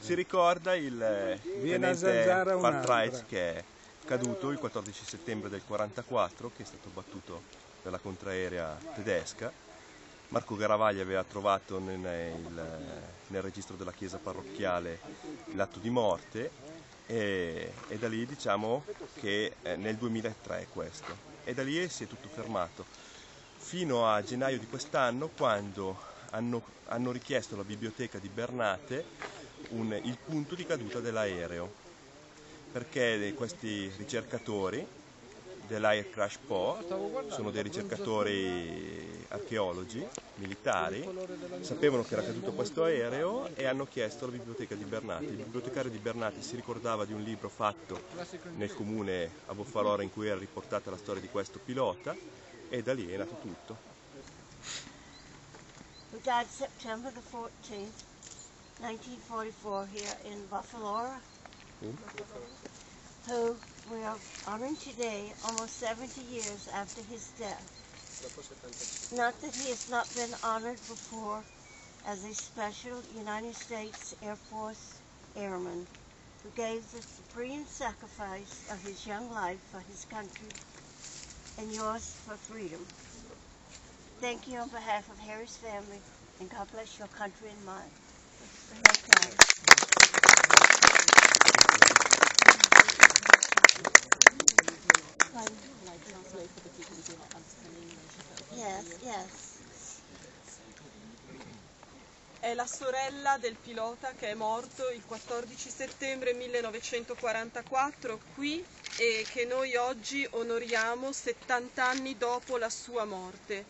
Si ricorda il tenente. Fartreitz che è caduto il 14 settembre del 44, che è stato battuto dalla contraerea tedesca. Marco Garavaglia aveva trovato nel, nel- registro della chiesa parrocchiale l'atto di morte e, e da lì diciamo che è nel 2003 è questo. E da lì si è tutto fermato fino a gennaio di quest'anno quando hanno, hanno richiesto alla biblioteca di Bernate un- il punto di caduta dell'aereo perché questi ricercatori dell'Air Crash Po sono dei ricercatori archeologi militari sapevano che era caduto questo aereo e hanno chiesto alla biblioteca di Bernati. Il bibliotecario di Bernati si ricordava di un libro fatto nel comune a Boffalora in cui era riportata la storia di questo pilota e da lì è nato tutto. Who died September the 14th, 1944, here in Buffalo, who we are honoring today, almost 70 years after his death. Not that he has not been honored before as a special United States Air Force airman who gave the supreme sacrifice of his young life for his country and yours for freedom. Thank you on behalf of Harry's family, and God bless your country and mine. Yes, yes. È la sorella del pilota che è morto il 14 settembre 1944 qui e che noi oggi onoriamo 70 anni dopo la sua morte.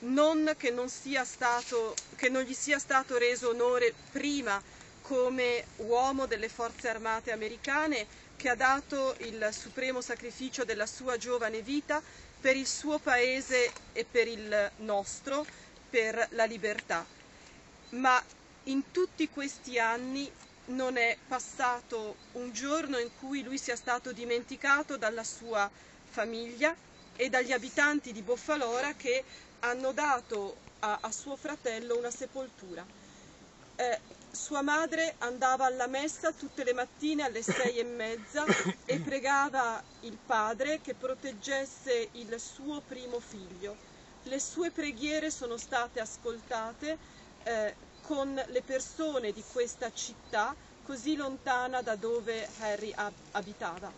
Non che non, stato, che non gli sia stato reso onore prima come uomo delle forze armate americane che ha dato il supremo sacrificio della sua giovane vita per il suo paese e per il nostro, per la libertà ma in tutti questi anni non è passato un giorno in cui lui sia stato dimenticato dalla sua famiglia e dagli abitanti di Boffalora che hanno dato a, a suo fratello una sepoltura. Eh, sua madre andava alla messa tutte le mattine alle sei e mezza e pregava il padre che proteggesse il suo primo figlio. Le sue preghiere sono state ascoltate eh, con le persone di questa città così lontana da dove Harry ab- abitava.